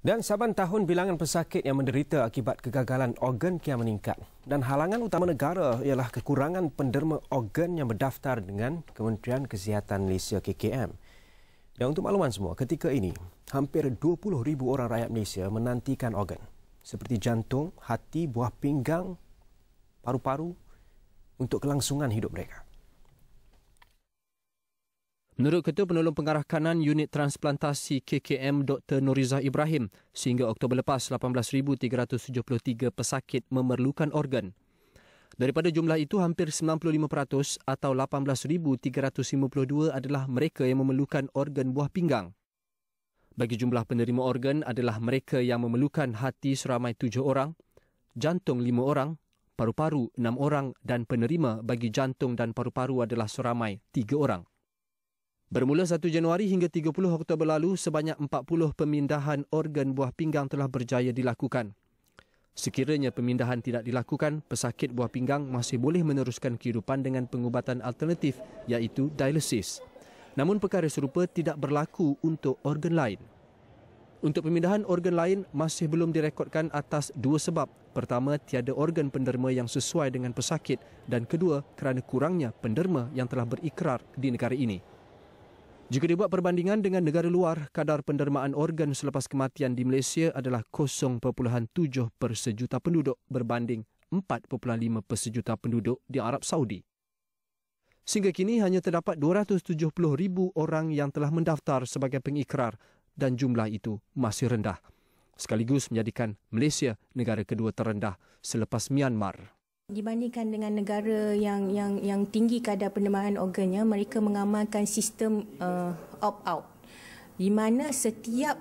Dan saban tahun bilangan pesakit yang menderita akibat kegagalan organ kian meningkat. Dan halangan utama negara ialah kekurangan penderma organ yang berdaftar dengan Kementerian Kesihatan Malaysia KKM. Dan untuk makluman semua, ketika ini hampir 20,000 orang rakyat Malaysia menantikan organ seperti jantung, hati, buah pinggang, paru-paru untuk kelangsungan hidup mereka. Menurut Ketua Penolong Pengarah Kanan Unit Transplantasi KKM Dr. Norizah Ibrahim, sehingga Oktober lepas 18,373 pesakit memerlukan organ. Daripada jumlah itu, hampir 95% atau 18,352 adalah mereka yang memerlukan organ buah pinggang. Bagi jumlah penerima organ adalah mereka yang memerlukan hati seramai tujuh orang, jantung lima orang, paru-paru enam orang dan penerima bagi jantung dan paru-paru adalah seramai tiga orang. Bermula 1 Januari hingga 30 Oktober lalu, sebanyak 40 pemindahan organ buah pinggang telah berjaya dilakukan. Sekiranya pemindahan tidak dilakukan, pesakit buah pinggang masih boleh meneruskan kehidupan dengan pengubatan alternatif iaitu dialisis. Namun perkara serupa tidak berlaku untuk organ lain. Untuk pemindahan organ lain masih belum direkodkan atas dua sebab. Pertama, tiada organ penderma yang sesuai dengan pesakit dan kedua, kerana kurangnya penderma yang telah berikrar di negara ini. Jika dibuat perbandingan dengan negara luar, kadar pendermaan organ selepas kematian di Malaysia adalah 0.7 per sejuta penduduk berbanding 4.5 per sejuta penduduk di Arab Saudi. Sehingga kini hanya terdapat 270 ribu orang yang telah mendaftar sebagai pengikrar dan jumlah itu masih rendah. Sekaligus menjadikan Malaysia negara kedua terendah selepas Myanmar. Dibandingkan dengan negara yang yang yang tinggi kadar penerimaan organnya, mereka mengamalkan sistem uh, opt-out. Di mana setiap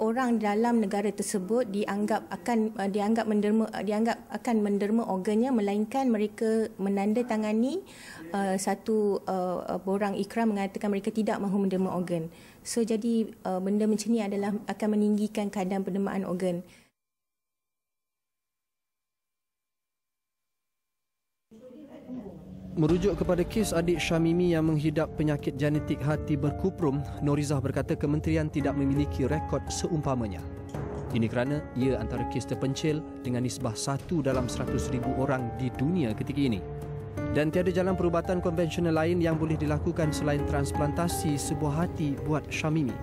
orang dalam negara tersebut dianggap akan uh, dianggap menderma uh, dianggap akan menderma organnya melainkan mereka menandatangani uh, satu uh, borang ikrar mengatakan mereka tidak mahu menderma organ. So jadi uh, benda macam ni adalah akan meninggikan kadar penerimaan organ. Merujuk kepada kes adik Syamimi yang menghidap penyakit genetik hati berkuprum, Norizah berkata kementerian tidak memiliki rekod seumpamanya. Ini kerana ia antara kes terpencil dengan nisbah satu dalam seratus ribu orang di dunia ketika ini. Dan tiada jalan perubatan konvensional lain yang boleh dilakukan selain transplantasi sebuah hati buat Syamimi.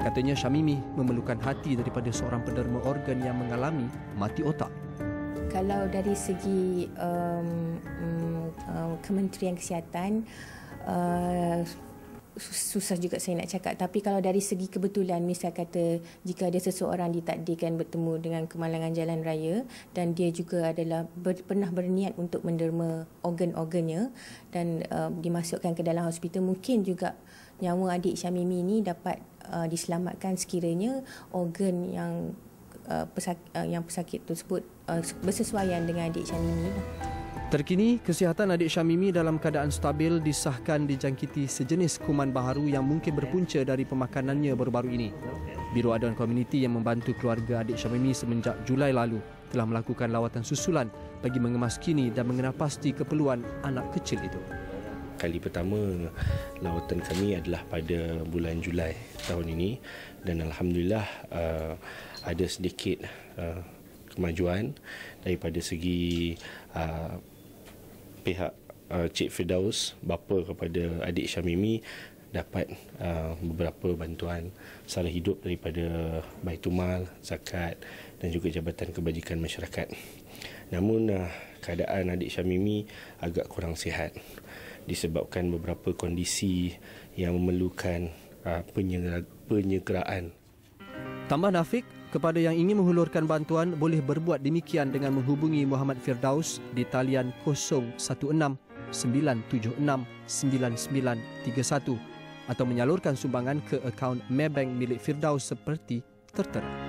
Katanya Syamimi memerlukan hati daripada seorang penderma organ yang mengalami mati otak kalau dari segi um, um, Kementerian Kesihatan uh, susah juga saya nak cakap. Tapi kalau dari segi kebetulan misal kata jika ada seseorang ditakdirkan bertemu dengan kemalangan jalan raya dan dia juga adalah ber, pernah berniat untuk menderma organ-organnya dan uh, dimasukkan ke dalam hospital mungkin juga nyawa adik Syamimi ini dapat uh, diselamatkan sekiranya organ yang uh, pesakit, uh, yang pesakit tersebut uh, bersesuaian dengan adik Syamimi. Terkini, kesihatan adik Syamimi dalam keadaan stabil disahkan dijangkiti sejenis kuman baharu yang mungkin berpunca dari pemakanannya baru-baru ini. Biro Aduan Komuniti yang membantu keluarga adik Syamimi semenjak Julai lalu telah melakukan lawatan susulan bagi mengemaskini dan mengenal pasti keperluan anak kecil itu. Kali pertama lawatan kami adalah pada bulan Julai tahun ini dan Alhamdulillah uh, ada sedikit uh, kemajuan daripada segi uh, pihak uh, Cik Firdaus bapa kepada adik Syamimi dapat uh, beberapa bantuan salah hidup daripada Baitumal, Zakat dan juga Jabatan Kebajikan Masyarakat. Namun uh, keadaan adik Syamimi agak kurang sihat disebabkan beberapa kondisi yang memerlukan uh, penyegeraan. Tambah Nafik, kepada yang ingin menghulurkan bantuan boleh berbuat demikian dengan menghubungi Muhammad Firdaus di talian 016 976 9931 atau menyalurkan sumbangan ke akaun Maybank milik Firdaus seperti tertera.